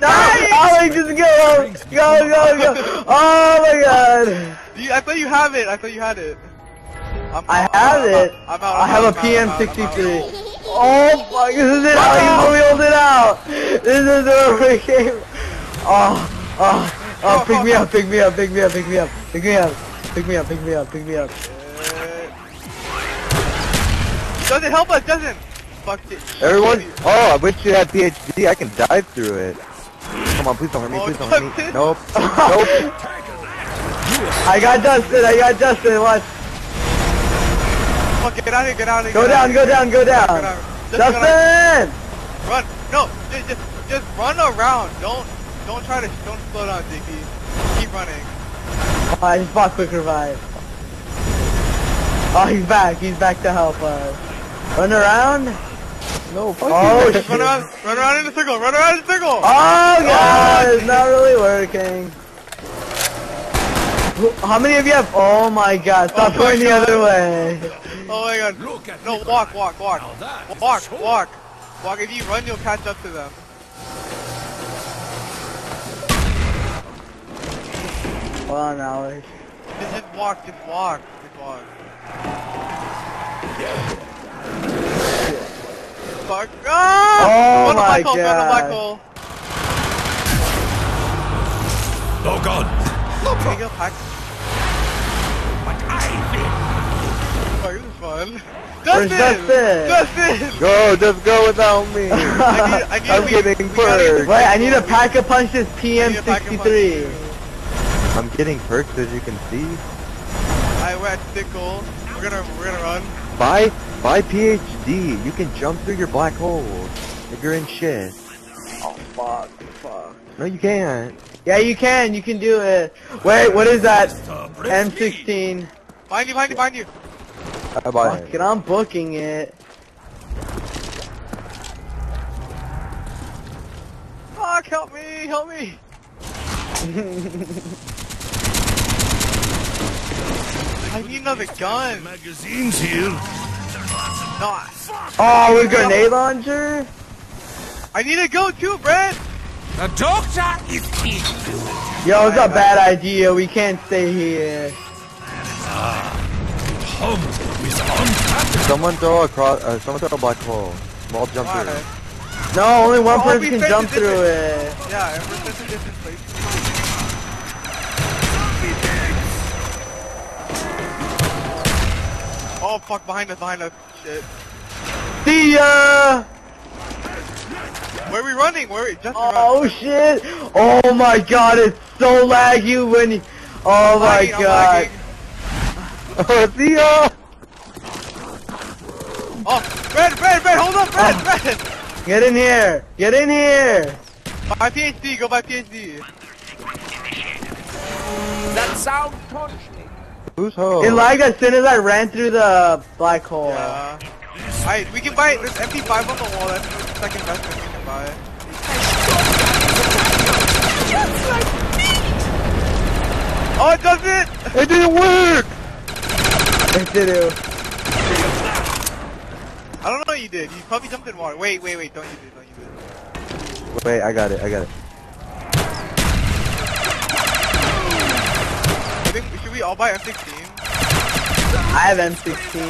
No, Alex, just go, go, go, go. Oh my god. You, I thought you have it. I thought you had it. I'm, I I'm- have I'm- it. I'm out. I I'm have out, a I'm I'm out, I'm. PM63. Oh fuck, this is it. Oh, I wheeled it out. This is where we came. Oh, oh, oh, pick me up, pick me up, pick me up, pick me up, pick me up, pick me up, pick me up, pick me up. Doesn't help us, doesn't. Fuck it. Everyone, oh, I wish you had PhD. I can dive through it. Come on, please don't hurt me. Oh, Please don't hurt me. Justin. Nope. Nope. I got Justin, I got Justin, watch. Fuck, get out of here, get out of here. Go get out down, of go down, go down. get out. Just get out. Justin! Run. No, just, just, just run around. Don't, don't try to, don't slow down, JP. Keep running. Oh, I just bought quick revive. Oh, he's back, he's back to help us. Run around? No, fuck Oh, you. shit. Run around, run around in a circle, run around in a circle. Oh god, it's not really working. How many of you have? Oh my god, oh, stop Oh my going the God. other way. Oh my god. Look at No, me walk, walk, walk. Now that is Walk, walk. Walk. If you run, you'll catch up to them. Hold on, Alex. Just, just walk, just walk, just walk. Oh, God! Oh, my God! Michael. Oh ah! God! No problem. Go, But I fun. Dustin! Dustin? Dustin! Go, just go without me. I need, I am getting. Wait, I need a pack of punches. PM63. I'm getting perks as you can see. I wet thickle. We're gonna, we're gonna run. Bye buy PhD. You can jump through your black holes if you're in shit. Oh fuck, fuck. No, you can't. Yeah, you can, you can do it. Wait, what is that? Uh. M16. Find you, find you, find you. I buy Fuck it. it, I'm booking it. Fuck, help me, help me. I need another gun. Magazines here. No, Oh, with grenade launcher? I need to go too, Brent. The doctor is in. Yo, it's a bad idea. We can't stay here. Hum. Someone throw a cross. Uh, someone throw a black hole. Small jump Why? through. No, only one Oh, person can jump through it. Yeah, and we're such a different place. Oh fuck, behind us, behind us. Shit. See ya! Uh, where are we running? Where are we? Just Oh shit! Oh my god, it's so laggy when you... Oh my Lagging, I'm god. lagging. Oh, see ya! Oh, Red, Red, Red, hold up, Red, Oh. Red! Get in here! Get in here! Buy PhD, go buy PhD. That sound touched me. Who's home? It lagged as soon as I ran through the black hole. Yeah. Alright, we can buy this MP5 on the wall, that's the second best thing we can buy. Oh, it does it! It didn't work! Yes, it is. I don't know what you did. You probably jumped in water. Wait, wait, wait, don't use it, don't use it. Wait, I got it. I got it. I think, should we all buy M16? I have M16.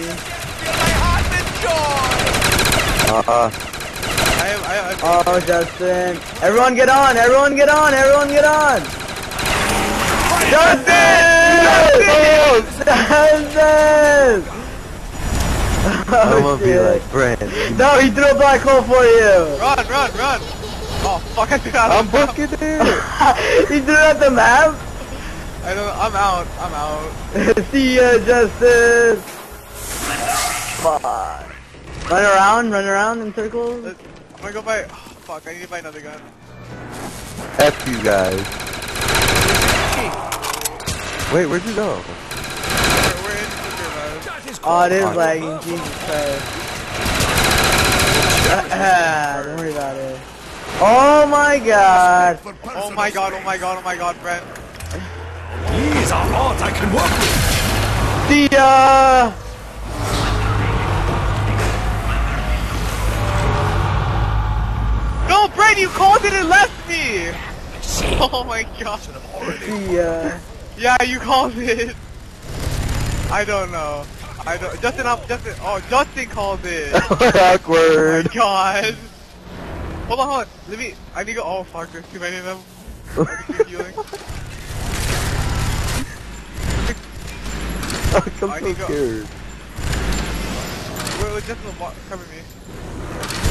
Uh, I have, I have, I have Oh, Justin. Everyone get on! Everyone get on! Everyone get on! Justin! Justin! I'm gonna be like, Brent. No, he threw a black hole for you! Run, run, run! Oh, fuck, I took out I'm of the map. booking it! he threw out the map? I don't, I'm out, I'm out. See ya, Justice. Fuck. Run around, run around in circles. Let's- I'm gonna go buy, oh, fuck, I need to buy another gun. F you guys. Wait, where'd you go? We're, we're in the survive. That is Oh, it is Fuck. lagging, Jesus Christ. Ah, don't worry about it. Oh my god! Oh my god, oh my god, oh my god, Brent. These are odds I can work with. See ya! No, Brent, you called it and left me! Oh my gosh. Yeah. Uh, yeah, you called it. I don't know. I don't. Justin, I'm Justin. Oh, Justin called it. Oh my Awkward. god. Hold on, hold on. Let me. I need to go. Oh fuck, there's too many of them. I need to healing. I'm I so scared. Wait, wait, Justin, wa- cover me.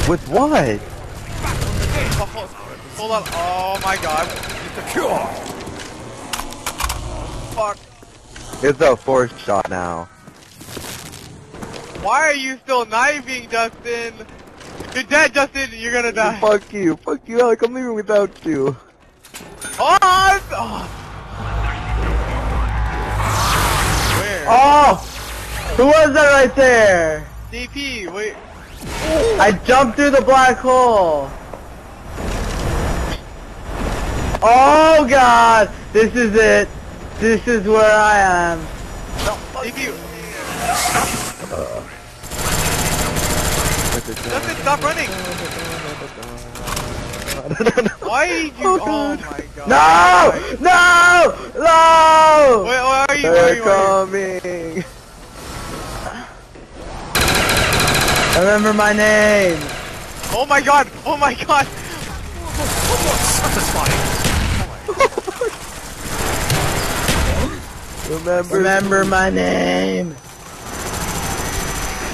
With what? Hold, hold on. Oh my god. Secure. Fuck. It's a forced shot now. Why are you still knifing, Dustin? You're dead, Dustin. You're gonna die. Fuck you. Fuck you, Alec. I'm leaving without you. Oh, oh. Oh! Who was that right there? DP, wait. I jumped through the black hole. Oh god! This is it. This is where I am. DP. Justin, stop running. Why did you? Oh, my god. No! No! No! Wait, are you? They're? Where are you? coming. Remember my name. Oh my god! Oh my god! Somewhat satisfying. Remember. Remember my name.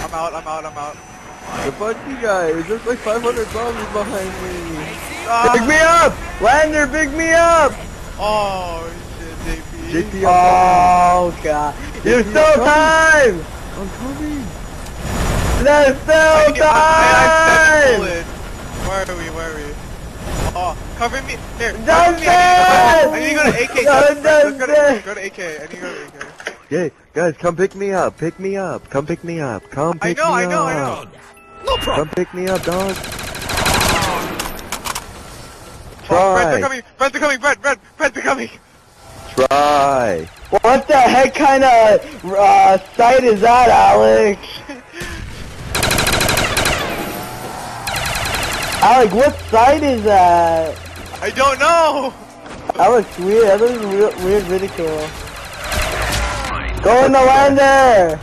I'm out. I'm out. I'm out. The fuck you guys. There's like 500 zombies behind me. Ah. Pick me up! Lander, pick me up! Oh shit, JP. JP, I'm Oh god. There's JP, still I'm time! I'm coming. There's I, still I, I, I time! Where are we? Where are we? Oh, cover me. Here. cover me. I need to go to AK. it! Let's go say to, go to AK. I need to go to AK. Yeah, guys, come pick me up. Pick me up. Come pick me up. Come pick know, me up! I know, I up. know. No problem. Come pick me up, dog. Oh, friends are Try. coming. Friends are coming. Brett, Brett, friends are coming. Try. What the heck kind of uh, site is that, Alex? Alex, what site is that? I don't know. That looks weird. That looks weird, weird ridicule. Go in the lander!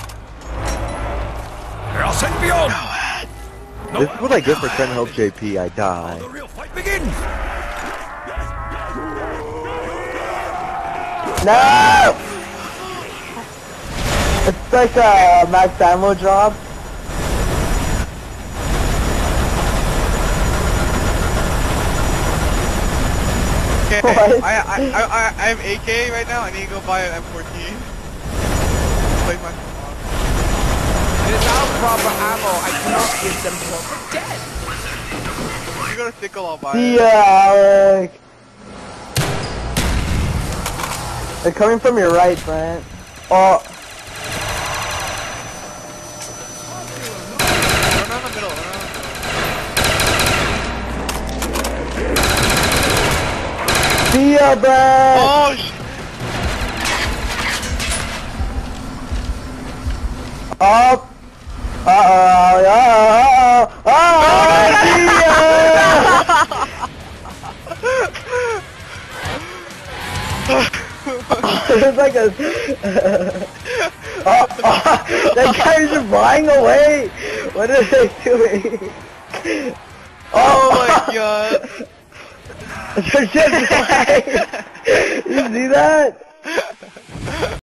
I'll send beyond. This is what I get for trying to help JP. I die. The real fight begins. No! It's like a max ammo drop. Okay, What? I, I, I, I, I have AK right now. I need to go buy an M14. Play my Without proper ammo, I cannot give them proper death. If you go to Sickle, I'll buy See it. ya, Alex. They're coming from your right, Brent. Oh, see ya, Brent. Oh, sh- Up. Uh oh. Uh There's like a. oh, oh, that guy's just flying away. What are they doing? oh my god. They're just flying. You see that?